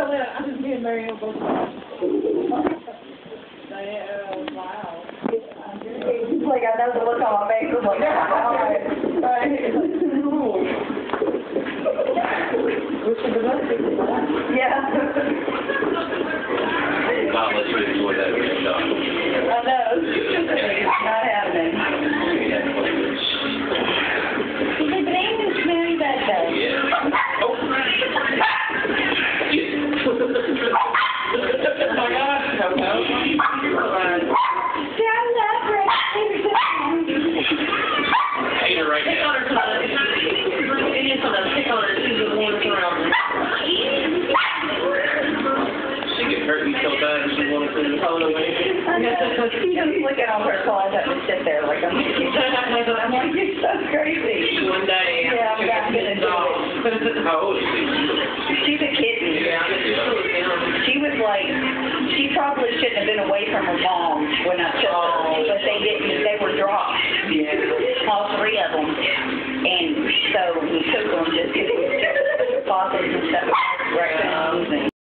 come in, I'm just being Ann both wow. He's like, I know the look on my face, I'm like, all right, all she. I'm just looking on her closet and sit there like, I'm, I'm like, you're so crazy. One day. Yeah, I'm not gonna do it. How old is she? She's a kitten. Yeah, yeah. She was like, she probably shouldn't have been away from her mom when I took her, but they didn't, they were dropped, Yeah. all three of them. And so we took them just faucets and stuff, right